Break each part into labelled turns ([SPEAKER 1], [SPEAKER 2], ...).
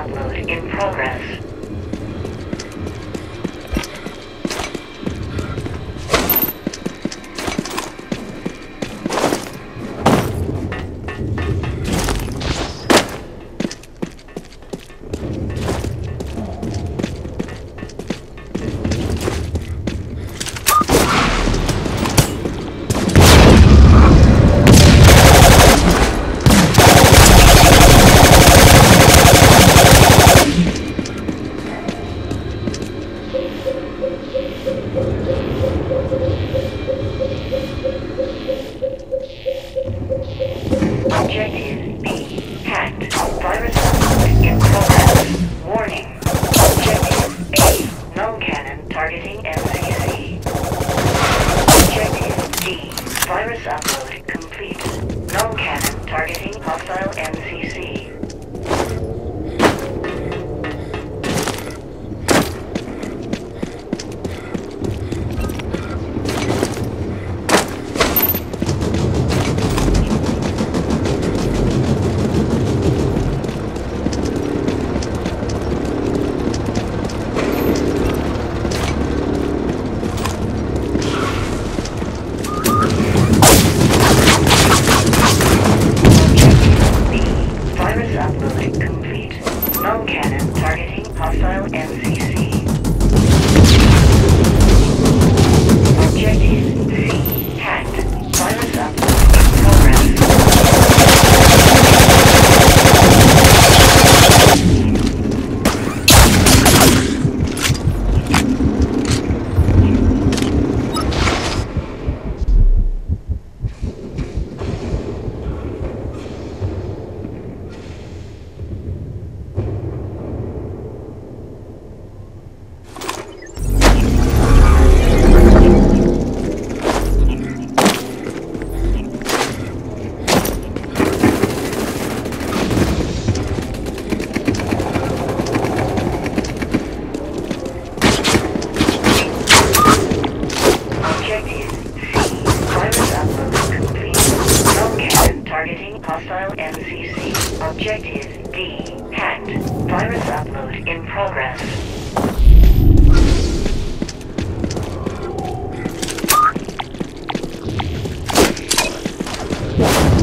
[SPEAKER 1] Upload in progress. Upload complete. Yeah.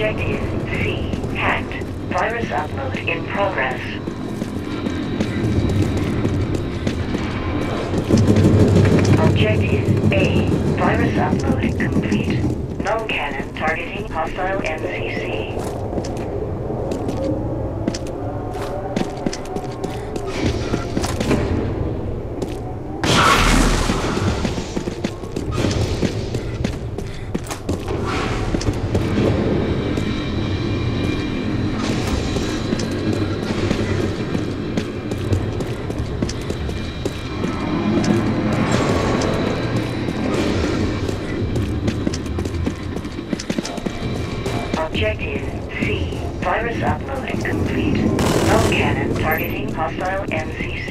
[SPEAKER 1] Objective C. Hacked. Virus upload in progress. Objective A. Virus upload complete. Null cannon targeting hostile MCC. Objective C. Virus upload complete. Null cannon targeting hostile MCC.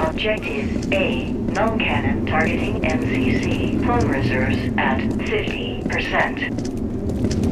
[SPEAKER 1] Objective A. Null cannon targeting MCC. Clone reserves at 50%.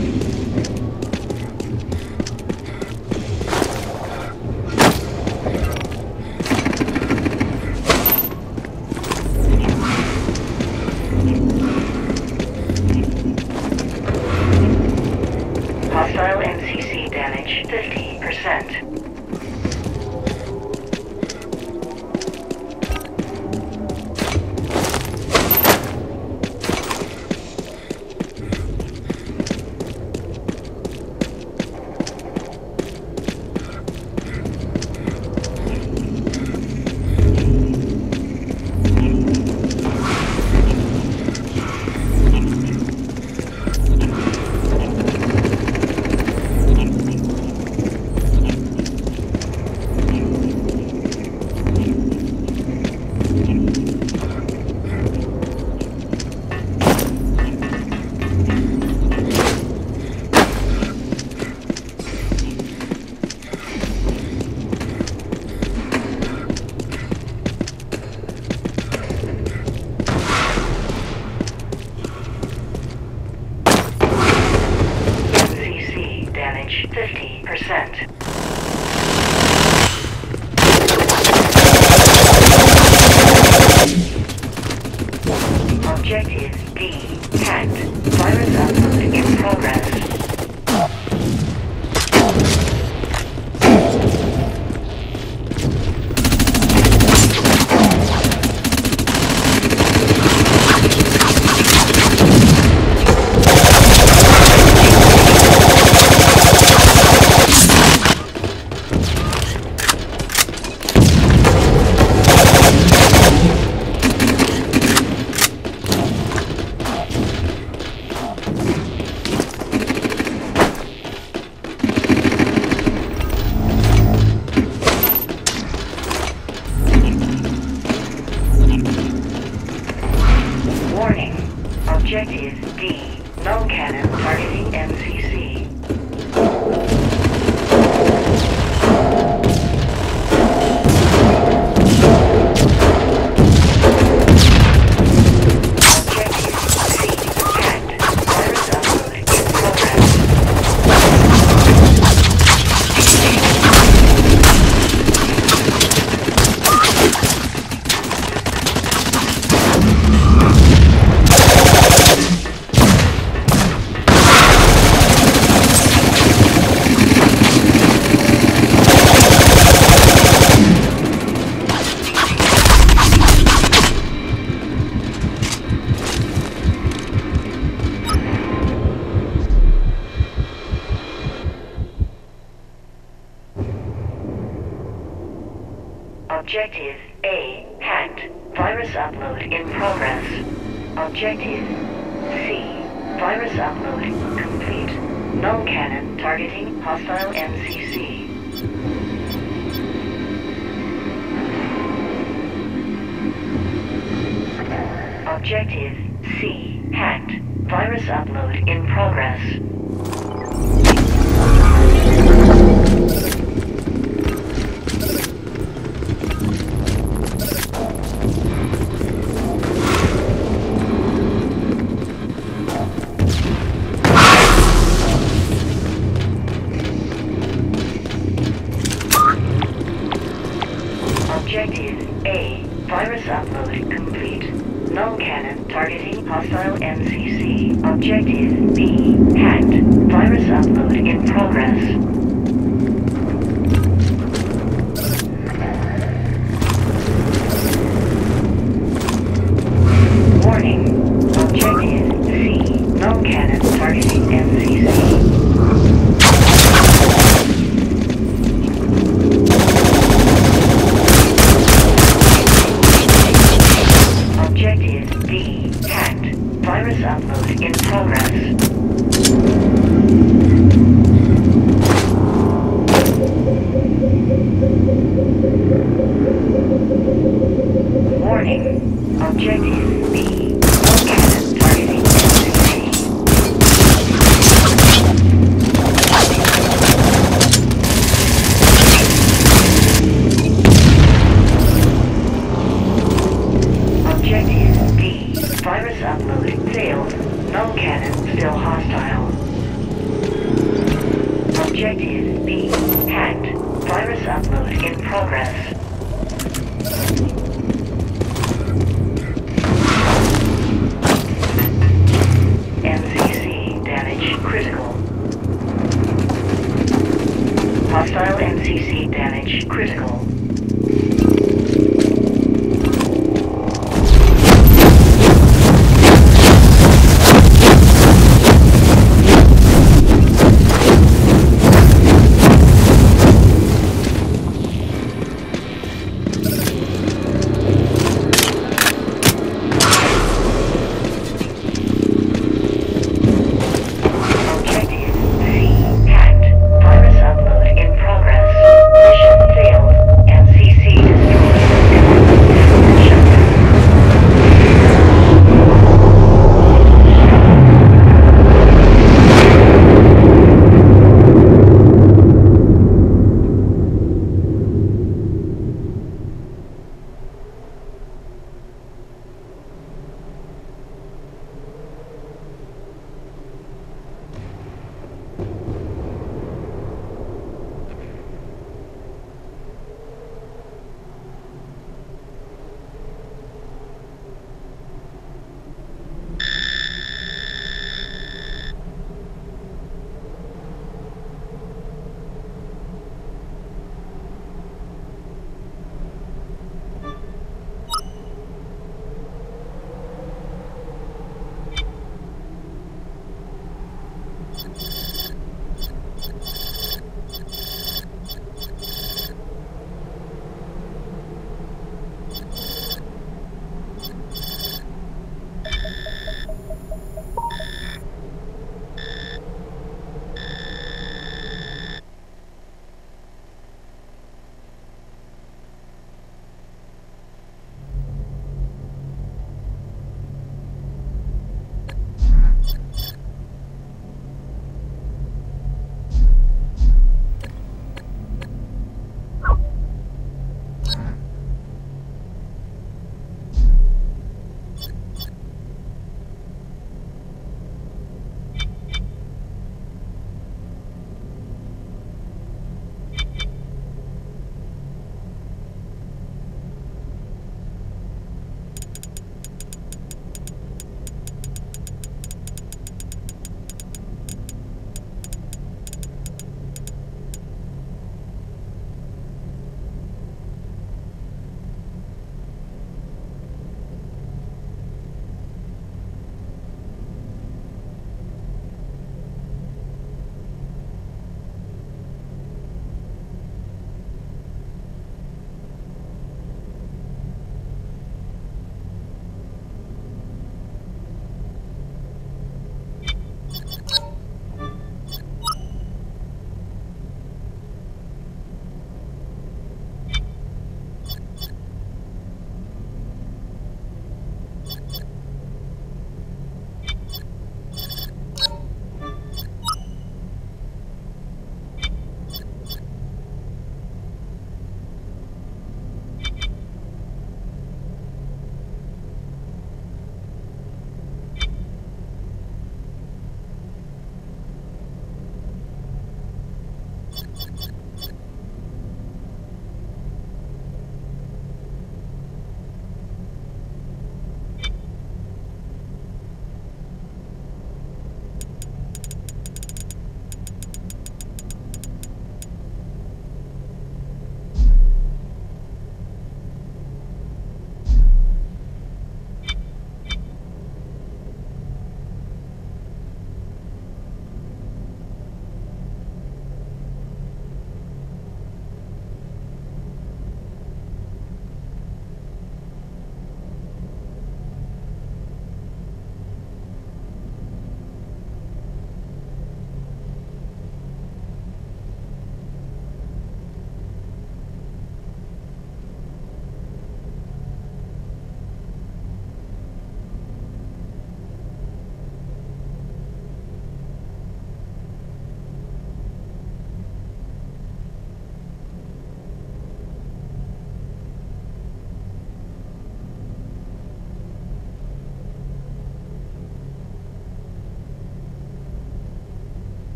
[SPEAKER 1] Objective C hacked. Virus upload in progress.